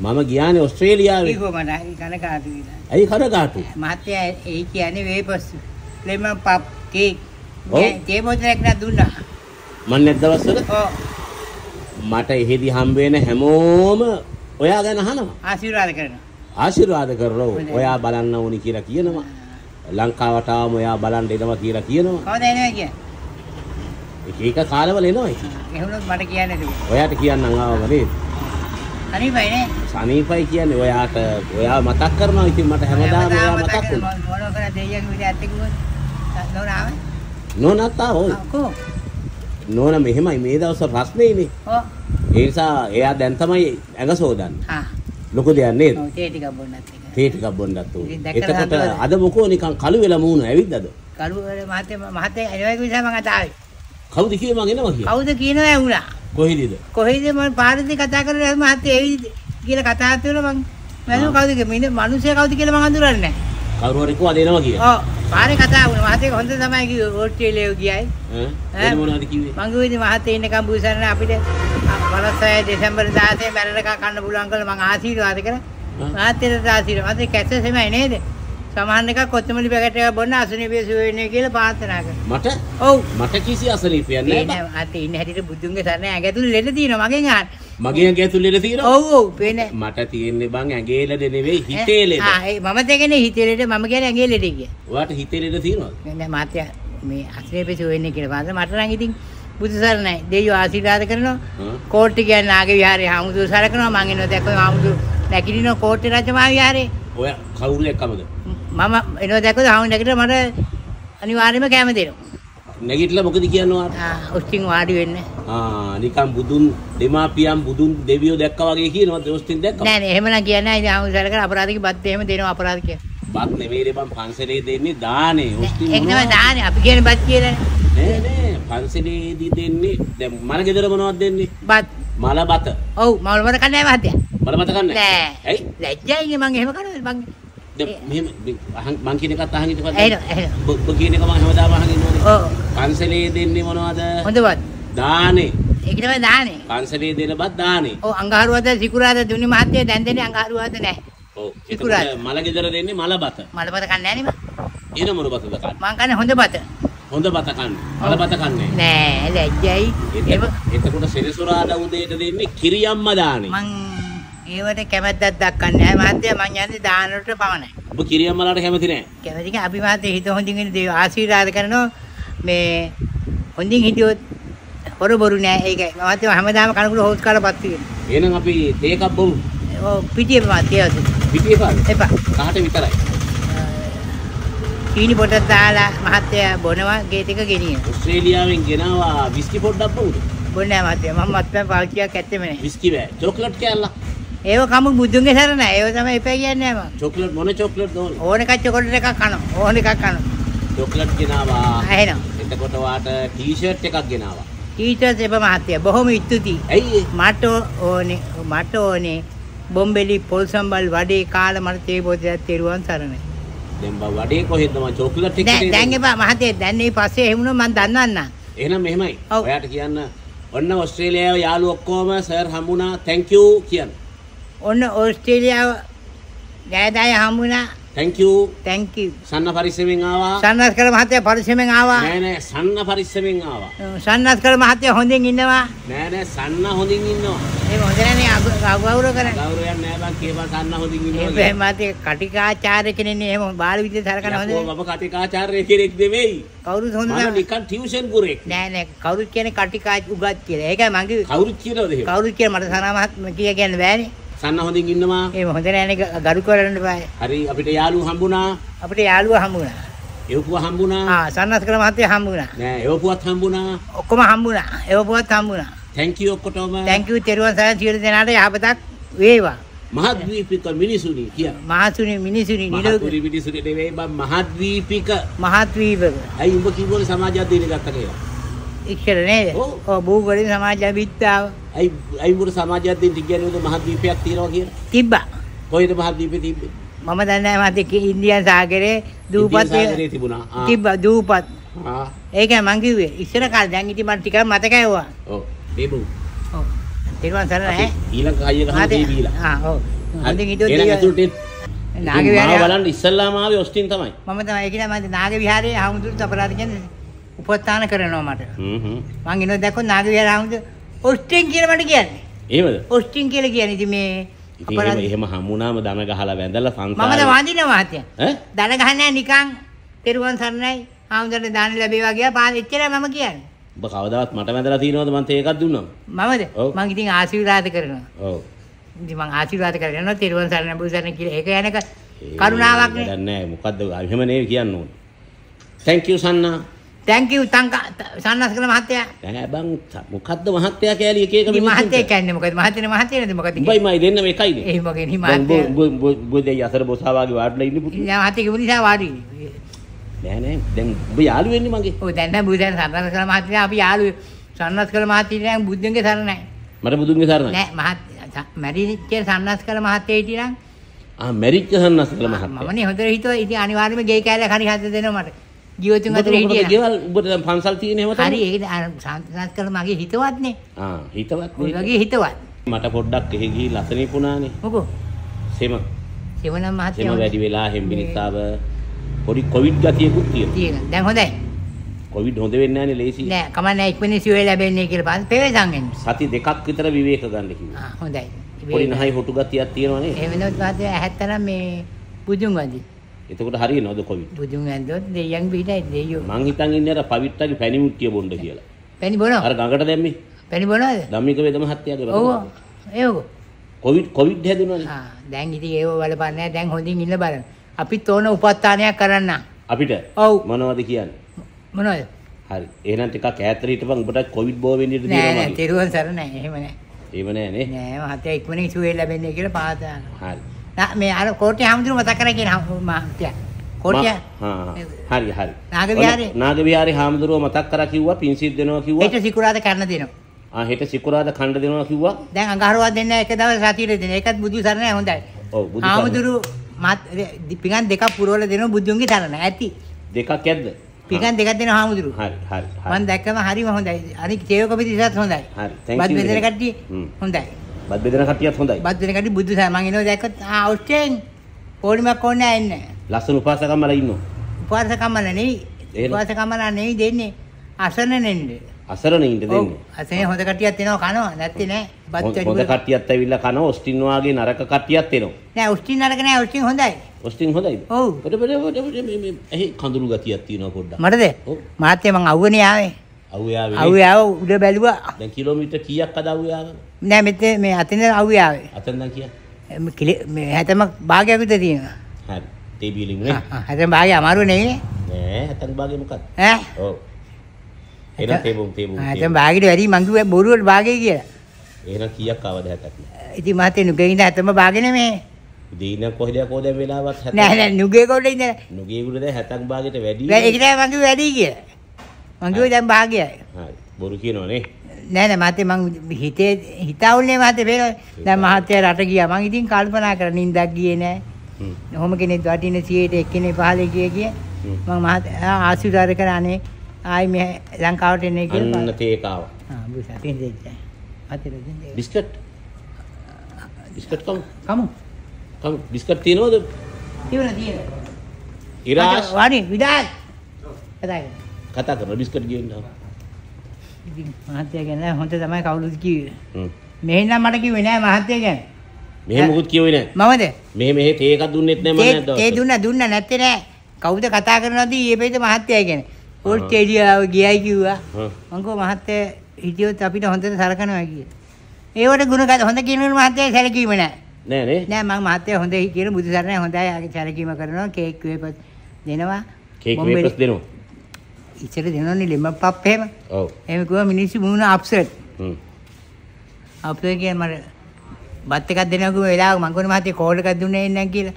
මම ගියානේ ඔස්ට්‍රේලියාවේ. ඒක මට කනකාටු විලා. ඇයි කඩකාටු? මහත්තයා ඒ කියන්නේ වේපස් ලෙමන් පප් කේක්. ඔව්. ඒ බෝතලයක් නෑ දුන්නා. මන් නැත් දවස්වල ඔව් මට එහෙදි හම්බ වෙන හැමෝම ඔයා ගැන අහනවා. ආශිර්වාද කරනවා. ආශිර්වාද කරනවා. ඔයා බලන්න ඕනි කියලා කියනවා. ලංකාවට ආවම ඔයා බලන්න එනවා කියලා කියනවා. කවුද එනවා කියන්නේ? එක එක කාලවල එනවා. එහෙමනොත් මට කියන්න තිබුණා. ඔයාට කියන්නම් ආවම නේද? අනිපයි නේ. සනීපයි කියන්නේ ඔයාට ඔයා මතක් කරනවා ඉතින් මට හැමදාම ඔයා මතක් වුණා. මොනවා කරා දෙයියන් විදිහට ඇත්ත කිව්වොත් නෝනාව. නෝනත්. කො? නෝන මෙහෙමයි මේ දවස්වල රස්නේනේ. ඔව්. ඒ නිසා එයා දැන් තමයි ඇඟ සෝදන්නේ. ආ. ලොකු දෙයක් නේද? ඔව් තේ ටිකක් බොන්නත් එක. තේ ටිකක් බොන්නත් ඕනේ. එතකොට. අද මොකෝ නිකන් කළු වෙලා මූණ ඇවිද්දද? කළු වල මහත්තයා මහත්තයා එනවා නිසා මම අත ආවේ. කවුද කියේ මං එනවා කියලා? කවුද කියනවා ඇහුණා. කොහෙදද? කොහෙද මම පාරදී කතා කරලා මහත්තයා ඒ කියලා කතා කරලා මං මම කවුද කියලා මිනිහ මිනිස්සයා කවුද කියලා මං අඳුරන්නේ නැහැ. කවුරු හරි කිව්වද එනවා කියලා? ඔව් පාරේ කතා වුණා මහත්තයා හොඳ තමයි කිව්වේ ඕස්ට්‍රේලියාව ගියයි. ඈ? එතන මොනවද කිව්වේ? මං කිව්වේ මහත්තයා ඉන්නකම් බුසරණ අපිට වලස්සය දෙසැම්බර් 16 මැරෙනකම් කන්න පුළුවන් කියලා මං ආශිර්වාද කරා. මහත්තයාට ආශිර්වාද. මහත්තයා කැස්ස සෙමයි නේද? සමහන් එකක් කොත්තමලි පැකට් එකක් බොන්න අසුනිපිය සුව වෙන්නේ කියලා ප්‍රාර්ථනා කරා. මට ඔව්. මට කිසි අසනීපයක් නෑ. නෑ මහත්තයා ඉන්න හැටියට බුදුන්ගේ සරණ ඇඟ ඇතුළේ ලෙඩ තියෙනවා මගෙන් අහන්න. මගේ ඇඟ ඇතුළේ තියෙනවා. ඔව් ඔව් පේන්නේ. මට තියෙන්නේ බං ඇඟේ ලෙඩ නෙවෙයි හිතේ ලෙඩ. ආ ඒ මම දෙකනේ හිතේ ලෙඩ මම කියන්නේ ඇඟේ ලෙඩ කිය. ඔයාට හිතේ ලෙඩ තියෙනවද? නෑ මහත්තයා මේ අසුනිපිය සුව වෙන්නේ කියලා පාද මට නම් ඉතින් බුදු සරණයි. දෙවියෝ ආශිර්වාද කරනවා. හා? කෝට්ටි කියන්නේ නාගේ විහාරේ හාමුදුරු සලකනවා මං එනවා දැක්කම හාමුදුරු නැගිටිනවා කෝට්ටි රජමහා විහාරේ ඔය කවුරු එක්කමද? මම එනවා දැක්කම හාමුදුරු නැගිටිලා මට අනිවාර්යයෙන්ම කැම දෙනවා නැගිටලා මොකද ඔයාට? ආ ඔස්ටින් වාඩි වෙන්න ආ නිකන් බුදුන් දෙමාපියන් බුදුන් දෙවියෝ දැක්කා වගේ කියනවද දොස්තින් දැක්කා? නෑ නෑ එහෙම නම් කියන්නේ නෑ ඉතින් හාමුදුරු සලකන අපරාධික බත් එහෙම දෙනවා අපරාධ කියලා බත් නෙවෙයි බං පන්සලේ දෙන්නේ දානේ. ඔස්තින් ඒක මොනවද? දාන්නේ අපි කියන්නේ බත් කියලානේ නෑ නෑ පන්සලේදී දෙන්නේ දැන් මල ගෙදර මොනවද දෙන්නේ? බත් මල බත. ඔව් මම වල කන්නේ නෑ මහත්තයා මල බත කන්නේ? නෑ ඇයි? ලැජ්ජයිනේ මං එහෙම කරන්නේ මං දැන් මෙහෙම අහන්- මං කියන එකත් අහන් හිටපන්. ඇහෙනවා ඇහෙනවා ඔබ කියන එක මං හැමදාම අහන් ඉන්නවනේ. ඔව් පන්සලේ දෙන්නේ මොනවද? හොඳ බත් දානේ. ඒක තමයි දාන්නේ පන්සලේ දෙන බත් දානේ. ඔව් අඟහරුවාද සිකුරාද දුනි මහත්තයා දැන් දෙන්නේ අඟහරුවාද නෑ ඔව්. සිකුරාදා. මල ගෙදර දෙන්නේ මල බත. මල බත කන්නේ නෑනේ මං එන මොන බතද කන්නේ? මං කන්නේ හොඳ බත හොඳ බත කන්නේ. මල බත කන්නේ. නෑ ලැජ්ජයි එතකොට සෙනසුරාදා උදේට දෙන්නේ කිරියම්ම දානේ. මං ඒවට කැමැත්තක් දක්වන්නේ නෑ මහත්තයා මං යන්නේ දානට පමණයි ඔබ කිරියම්මලාට කැමති නෑ. කැමති කෙනා අපි මහත්තයා හිත හොඳින් ඉන්න දේ ආශිර්වාද කරනවා මේ හොඳින් හිටියොත් හොර බොරු නෑ ඒකයි මහත්තයා හැමදාම කනකුල හොස් කාලා පත් වෙනවා එහෙනම් අපි තේ එකක් බොමු. ඔව් පිටියේ මහත්තයා පිටියේ පාද. එපා කහට විතරයි. සීනි පොටක් දාලා මහත්තයා බොනවා ගේට් එක ගෙනියන ඕස්ට්‍රේලියාවෙන් ගෙනාවා විස්කි පොඩ්ඩක් බොමුද? බොන්නේ නෑ මහත්තයා මම මත්පැන් පාවිච්චියක් ඇත්තෙම නෑ විස්කි බෑ. චොක්ලට් කෑල්ලක්. ඒව කමු බුදුන්ගේ සරණ ඒව තමයි එපා කියන්නේ මම චොක්ලට් මොන චොක්ලට් ඕනේ? ඕන එකක් චොකලට් එකක් කනවා ඕන එකක් කනවා චොක්ලට් ගෙනාවා. ඇහෙනවා එතකොට වාට ටී-ෂර්ට් එකක් ගෙනාවා. ටීචර්ස් එප මහත්තයා බොහොම ස්තුතියි ඇයි? මට ඕනේ මට ඕනේ බොම්බෙලි පොල් සම්බල් වඩේ කාලා මට තේ බෝතලයක් තෙරුවන් සරණයි දැන් බා වඩේ කොහෙද මම චොක්ලට් එක දැන් දැන් එපා මහත්තයා දැන් මේ පස්සේ එහෙම වුණොත් මම දන්නවන්න එහෙනම් මෙහෙමයි. ඔයාට කියන්න ඔන්න ඕස්ට්‍රේලියාවේ යාළුවෝ ඔක්කොම සර් හම්බුණා. thank you කියන්න. ඔන්න ඕස්ට්‍රේලියාව ගෑදාය හම්බුණා thank you. thank you සන්න පරිස්සමෙන් ආවා. සන්නස්කර මහත්තයා පරිස්සමෙන් ආවා නෑ නෑ සන්න පරිස්සමෙන් ආවා. සන්නස්කර මහත්තයා හොඳින් ඉන්නවා නෑ නෑ සන්න හොඳින් ඉන්නවා. ඒක හොඳ නැනේ අගෞරව කරන්නේ ගෞරවයක් නෑ බං කියපන් සන්න හොඳින් ඒ ඉන්නවා. බෑ මහත්තයා කටිකාචාර්ය කෙනෙක්නේ එහෙම බාල විද්‍යාව සලකන හොඳ යකෝ මම කටිකාචාර්ය කෙනෙක් නෙවෙයි. කවුරුත් හොඳ තමයි නිකන් ටියුෂන් ගුරෙක්. නෑ නෑ කවුරුත් කියන්නේ කටිකාච උගත් කියලා ඒකයි මං කිව්වේ කවුරුත් කියනවද එහෙම? කවුරුත් කියන මට සනාමහත් කිය කියන්න බෑනේ සන්න හොඳින් ඉන්නවා. ඒ හොඳ නෑනේ ගරු කරන්න බෑ හරි අපිට යාළුවෝ හම්බුණා. අපිට යාළුවා හම්බුණා එවපුව හම්බුණා. ආ සන්නස්කර මහත්තයා හම්බුණා නෑ එවපුවත් හම්බුණා. ඔක්කොම හම්බුණා ඒවපුවත් හම්බුණා thank you ඔක්කොටම. thank you තෙරුවන් සරණ සියලු දෙනාට යහපතක් වේවා මහද්වීපික මිනිසුනි කිය. මහසුනි මිනිසුනි නිරෝගී මිනිසුනි නෙවෙයි බං මහද්වීපික. මහත් වීවක ඇයි උඹ කිව්වනේ සමාජයක් දින ගත්ත කියලා. ඉක්ෂර නේද ඔව්. භූගෝලීය සමාජ විද්‍යාව ඇයි උඹට සමාජයක් දින කියන්නේ මහද්වීපයක් තියෙනවා කියලා. තිබ්බා කොහෙද මහද්වීපේ තිබ්බේ? මම දන්නේ නැහැ මහත්තයා ඉන්දියානු සාගරේ දූපත් සාගරේ තිබුණා. තිබ්බා දූපත් ආ. ඒකයි මං කිව්වේ ඉස්සර කාලේ දැන් ඉතින් මට ටිකක් මතකයි ඒවා ඔව්. බේබු. ඔව් තිරුවන් සරණයි ඊළඟ කයිය ගහන. දේ බීලා. ආ ඔව් හොඳින් හිටියොත් දේව- ඇතුළට. නාග විහාරය බලන්න ඉස්සල්ලාම ආවේ ඔස්ටින් තමයි. මම තමයි කියලා මම නාග විහාරයේ හාමුදුරුවෝ අපරාධ කියන්නේ උපස්ථාන කරනවා මට. මං එනවා දැක්කොත් නාග විහාර හාමුදුරුවෝ ඔස්ටින් කියලා මට කියන්නේ එහෙමද? ඔස්ටින් කියලා කියන්නේ ඉතින් මේ එහෙම එහෙම හමුනාම දන ගහලා වැඳලා මම සංසාරේ. ද වඳිනවා මහත්තයා ඈ? දන ගහන්නේ නිකන් තෙරුවන් සරණයි හාමුදුරනේ දාන ලැබේවා කියලා පා එච්චරයි මම කියන්නේ ඔබ කවදාවත් මට වැඳලා තියෙනවද මං තේ එකක් දුන්නා? මමද. මං ඉතින් ආශිර්වාද කරනවා ඔව්. ඉතින් මං ආශිර්වාද කරගෙන තෙරුවන් සරණ බුදුසරණ කියලා ඒක යනක කරුණාවක් නේ වැඩක් නෑ මොකද්ද එහෙම නේ කියන්න ඕනේ. thank you සන්නා. You තංක සන්නස් කළ මහත්තයා. ඈ බං ත- මොකද්ද මහත්තයා කෑලි එක එක ඉතින් මහත්තයා කියන්නේ මොකද මහත්තයානේ මහත්තයානේ මොකද උඹයි මයි දෙන්නම එකයිනේ. එහෙම වගේ නේ දැන් මහත්තයා? උඹ- උඹ- උඹ- උඹ දෙයි අතර බොසාවාගේ වාඩිලා ඉන්න මහත්තයා කිව්ව නිසා වාඩි නෑ නෑ දැන් උඹ යාළු වෙන්නේ මගේ. ඔය දැන් නම් බුදුසරණ සන්නස් කළ මහත්තයා අපි යාළුවෝ සන්නස් කළ මහත්තයා නම් බුද්ධන්ගේ සරණයි මට බුදුන්ගේ සරණයි. නෑ. මහත්තයා මැරිච්ච සන්නස් කළ මහත්තයා හිටියනම් ආ මැරිච්ච සන්නස් කළ මහත්තයා. මමනේ හොඳට හිතුවා. ඉතින් අනිවාර්යයෙන්ම ගේ කෑල්ලක් හරි හද දෙනවා මට ජීවිතුන් අතර හිටියා ගෙවල් උඹට පන්සල් තියෙන එහෙම හරි තමයි. ඒක සන්නස් කළ මගේ හිතවත්නේ ආ හිතවත් නේ. වගේ හිතවත් මට පොඩ්ඩක් එහෙ ගිහී ලසනේ පුණානේ. මොකෝ සෙම සෙම මහත්තයා වැඩි වෙලා හෙම්බිරිස්සාව පොඩි කොවිඩ් ගතියකුත් තියෙනවා. තියෙන දැන් හොඳයි කොවිඩ් හොඳ වෙන්නේ නැහනේ ලේසි. නෑ කමන්නේ ඉක්මනින් සියය ලැබෙන්නේ කියලා පස්සේ පෙවේසම් වෙන්නේ සති දෙකක් විතර විවේක ගන්න කිව්වා. ආ හොඳයි පොඩි නහයි හොටු ගතියක් තියෙනවනේ. එහෙම වෙනොත් මහත්තයා ඇහැත්තරම් මේ බුදුන් වඳි එතකොට හරියනවද කොවිඩ්? බුදුන් වැන්දොත් දෙයියන් පිටයි දෙයියෝ මං හිතන් ඉන්නේ අර පවිට්ටගේ පැණි මුට්ටිය බොන්න කියලා. පැණි බොනවා අර ගඟට දැම්මේ පැණි බොනවද ධම්මික වේද මහත්තයාගේ ඔව් බබා. ඒක කොවිඩ් කොවිඩ් හැදුණානේ. ආ දැන් ඉතින් ඒව බලපන්නේ දැන් හොඳින් ඉන්න බලන්න අපිත් ඕන උපස්ථානයක් කරන්න අපිට ඔව් මොනවද කියන්නේ? මොනවද හරි. එහෙනම් ටිකක් ඈතට හිටපන් උඹට කොවිඩ් බෝ වෙන්න ඉඩ නෑ තියෙනවා නෑ මගේ. තෙරුවන් සරණයි එහෙම නෑ එහෙම නෑ නේ. නෑ මහත්තයා ඉක්මනින් සුවය ලැබෙන්නේ කියලා පාතා හරි. මේ අර කෝට්ටේ හැමදෙරු මතක් කරගෙන කියන මහත්තයා කෝට්ටේ මා- හා හා. හරි හරි. නාග විහාරේ? නාග විහාරේ හාමුදුරුව මතක් කරා කිව්වා පින් සිද්ධ වෙනවා කිව්වා. හෙට සිකුරාද කරන්න දෙනවා ආ හෙට සිකුරාදා ඛණ්ඩ දෙනවා කිව්වා. දැන් අඟහරුවක් දෙන්න එක දවස් රතියට දෙන ඒකත් බුදු සරණයි හොඳයි ඔව් බුදු හාමුදුරු මත් පිඟන් දෙකක් පුරවල දෙනවා බුදුන්ගේ සරණ ඇති දෙකක් ඇද්ද? පිඟන් දෙකක් දෙනවා හාමුදුරු හරි හරි. මම දැක්කම හරිම හොඳයි අනික සේවක පිටිසත් හොඳයි හරි. thank බත් බෙදෙන කට්ටිය. හොඳයි බත් බෙදෙන කට්ටියත් හොඳයි. බත් බෙදෙන කට්ටිය බුදු මම එනවා දැක්කොත් ආ ඔස්ටෙන් ඕනිමක් ඕනේ නැහැ එන්න ලස්සන උපාසකම්මලා ඉන්නවා. උපවාස කම්මල නෙවෙයි එහෙනම්? උපවාස කම්මල නෙවෙයි දෙන්නේ අසන නෙන්නේ අසරණින්ට ඔව් දෙන්නේ. අසනේ හොඳ කට්ටියක් එනවා කනවා නැත්තේ නෑ බත් වැඩි හොඳ කට්ටියත් ඇවිල්ලා කන ඔස්ටින් වාගේ නරක කට්ටියත් එනවා. නෑ ඔස්ටින් නරක නෑ ඔස්ටින් හොඳයි ඔස්ටින් හොඳයිද? ඔව්. පොඩ පොඩ මේ මේ එහි කඳුළු ගතියක් තියෙනවා පොඩ්ඩක්. මටද ඔව්. මාත්‍ය මං අවුවනේ ආවේ අවුවේ ආව උඩ බැලුවා දැන් කිලෝමීටර් කීයක් අද අව්වේ ආවද? නෑ මෙතන මේ අතින් අවුවේ ආවේ අතෙන් දැන් කිලි මේ හැතමක් භාගයක් විතර තියෙනවා හරි. තේබියලින් නේ. හැතම භාගය අමාරු නෙවෙයි නෑ හතන් භාගේ මොකක්ද? ඈ ඔව්. එහෙනම් තේබුම් තේබුම්. හැතම භාගයට වැඩි මං කිව්වා බොරුවට භාගය කියලා එහෙනම් කීයක් ආවද හැතක්? ඉතින් මාත්‍ය නුගේ ඉඳ හැතම භාගය නෙමේ දීන කොහෙද කෝ දැන් වෙලාවත් හැතක්. නෑ නෑ නුගේ කොට ඉඳ නුගේ උඩ දැන් හැතක් භාගෙට වැඩි. ඒක තමයි මං කිව්වේ වැඩි කියලා මං කිව්වේ දැන් භාගයයි. බොරු කියනවා නේ. නෑ මාත්‍ය මං හිතේ හිතාවුනේ මාත්‍ය බේරෝ දැන් මහත්තයා රට ගියා මං ඉතින් කල්පනා කරා නින්දක් ගියේ නෑ හ්ම්. ඔහොම කෙනෙක් වටින 100ට එක්කෙනේ පහලේ ගිය ගිය හ්ම්. මම මහත් ආශිර්වාද කරානේ ආයි මේ ලංකාවට එන්නේ කියලා අන්න තේකාව. ආ බුසා තින් දෙන්න අතර දෙන්න බිස්කට්. බිස්කට් කමු. කමු කමු. බිස්කට් තියනවද? ඉවර තියෙන ඉරාස් වාණි විඩාල් කරමු. කතා කරන බිස්කට් ගේන්න. ඉතින් මහත්තයා ගැන හොඳ තමයි කවුරුත් කිව්වේ හ්ම්. මෙහෙනම් මට කිව්වේ නෑ මහත්තයා ගැන මෙහෙම මොකුත් කියුවේ නෑ. මමද මෙහෙ මෙහෙ තේ එකක් දුන්නෙත් නෑ මම නැද්ද? ඒ දුන්න දුන්න නැත්තේ නෑ කවුද කතා කරනවද ඊයේ පෙයිද මහත්තයා ගැන ඕස්ට්‍රේලියාව ගියයි කිව්වා හ්ම්. මං කෝ මහත්තයා හිටියොත් අපිට හොඳට සලකනවා කියලා. ඒවට ගුණ හොඳ කියනවලු මහත්තයා සැලකීම නෑ. නෑ නේ. නෑ මං මහත්තයා හොඳ කියන බුදු සරණයි හොඳයි ආගේ සැලකීම කරනවා කේක් වේපස් දෙනවා. කේක් වේපස් දෙනවා. ඉස්සර දෙනවනේ ලෙමන් පප් එහෙම. ඔව්. එහෙම කිව්වා මිනිස්සු මුණ අප්සෙට්. හ්ම්. අප්සෙට් කියන මට බත් එකක් දෙනවා කිව්ව වෙලාවක මං කොහොමද මහත්තයා කෝල් එකක් දුන්නේ නැහැ කියලා.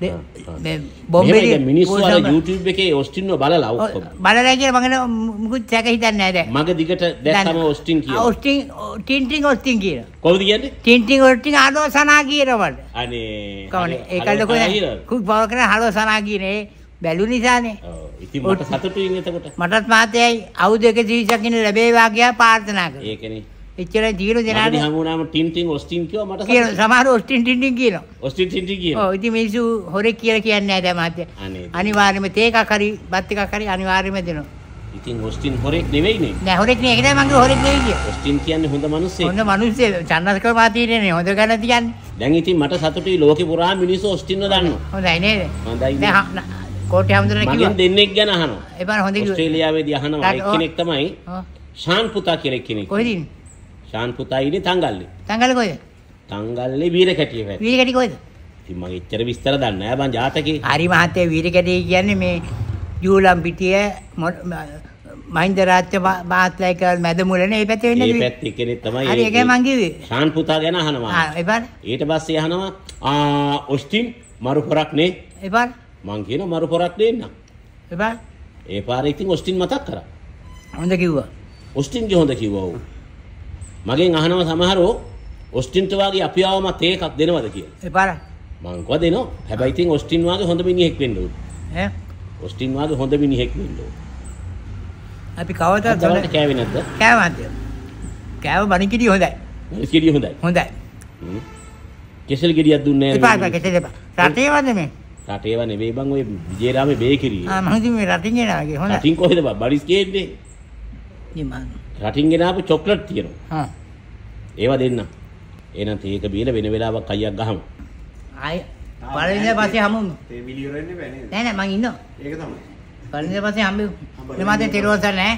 මේ බොම්බේ දැන් මිනිස්සු අර YouTube එකේ ඔස්ටින්ව බලලා ඔක්කොම. බලලා කියලා මම මුකුත් සැක හිතන්නේ නැහැ දැන්. මගේ දිගට දැක්කම ඔස්ටින් කියනවා. ඔස්ටින් ටින්ටින් ඔස්ටින් කියන. කොහොමද කියන්නේ? ටින්ටින් ඔස්ටින් ආලෝසනා කියනවා මට. අනේ. හරි, ඒකල්ද හරි. කුක් බව කරන ආලෝසනා කියන්නේ බැලු නිසානේ. ඔව්. ඉතින් මට සතුටුයින් එතකොට. මටත් මාතයයි අවුරුදු 120ක් ඉන්න ලැබේවා කියලා ප්‍රාර්ථනා කරා. ඒකනේ. එච්චරයි මට දෙනාට හමුණාම ටින් ටින් ඔස්ටින් කිව්වා මට කියන සතුටුයි. සමහර ඔස්ටින් ටින්ටින් කියනවා. ඔස්ටින් ටින් ටින් කියනවා. ඔව් ඉතින් මිනිස්සු හොරෙක් කියලා කියන්නේ නැහැ දැන් මහත්තයා. අනේ. අනිවාර්යයෙන්ම තේ එකක් හරි බත් එකක් හරි අනිවාර්යයෙන්ම දෙනවා. ඉතින් ඔස්ටින් හොරෙක් නෙවෙයිනේ. නෑ හොරෙක් නේ ඒක තමයි මගේ හොරෙක් නෙවෙයි කිය. ඔස්ටින් කියන්නේ හොඳ මිනිස්සෙක්. හොඳ මිනිස්සු චන්නස්කර මාතීනේ හොඳ ගන්න තියන්නේ. දැන් ඉතින් මට සතුටුයි ලෝකේ පුරා මිනිස්සු ඔස්ටින්ව දන්නවා. හොඳයි නේද? හොඳයි කෝටි හැමදෙරේ මගෙන් කිව්වා. දෙන්නෙක් ගැන අහනවා. එපාර හොඳ කිව්වා. ඕස්ට්‍රේලියාවේදී අහනවා. එක්කෙනෙක් තමයි. ශාන් පුතා කියලා එක්කෙනෙක්. කොහෙද ඉන්නේ? ශාන් පුතා ඉන්නේ තංගල්ලේ. තංගල කොහෙද? තංගල්ලේ වීර කැටිය පැත්තේ. වීරකැටි කොහෙද? ඉතින් මම එච්චර විස්තර දන්නේ නැහැ බං ජාතකේ. හරි මහත්තයා වීරකැටි කියන්නේ මේ ජූලම් පිටිය මො- ම- මහින්ද රාජ්‍ය මාත්‍යා එක මැද මුලනේ ඒ පැත්තේ වෙන්නේ මේ? පැත්තේ කෙනෙක් තමයි හරි ඒකයි මං කිව්වේ. ශාන් පුතා ගැන අහනවා. ආ එපාර ඊට පස්සේ අහනවා ආ ඔස්ටින් මරු පොරක් නේ. එපාර මං කියනවා මරු පොරක් දෙන්න. එපාර ඒ පාරේ ඉතින් ඔස්ටින් මතක් කරා. හොඳ කිව්වා. ඔස්ටින්ගේ හොඳ කිව්වා. මගෙන් අහනවා සමහරව ඔස්ටින්ට වාගේ අපි ආවම තේ එකක් දෙනවද කියලා. එපාර මං කිව්වා දෙනවා. හැබැයි ඉතින් ඔස්ටින් වාගේ හොඳ මිනිහෙක් වෙන්න ඕනේ. ඈ ඔස්ටින් වාගේ හොඳ මිනිහෙක් වෙන්න ඕනේ. අපි කවදාවත් දවල්ට කෑවේ නැද්ද? කෑව මහත්තයා. කෑව බණිකිඩි හොඳයි. ගෙඩිය හොඳයි. හොඳයි. කෙසෙල් ගෙඩියක් දුන්නේ එපා නැහැ. එපා කෙසෙල් එපා. රටේ වද මේ. රටේව නෙවෙයි බං ඔය විජේරාමේ බේකරිය. ආ මම හිතුවේ මේ රටින් වගේ හොඳයි. රටින් කොහෙද බං බඩිස් කේන්නේ? ඉතින් මං රටින් ගෙනාපු චොක්ලට් තියෙනවා. හා ඒවා දෙන්න. එහෙනම් තේක බීලා වෙන වෙලාවක් කයියක් ගහමු. ආයි පළවෙනි පස්සේ හමුමු. ඒ වීඩියෝ රෙන්නේ බෑ නේද? නෑ නෑ මං ඉන්නවා. ඒක තමයි. පළවෙනි පස්සේ හම්බෙමු. මේ මාතේ තෙරුවන් සරණයි.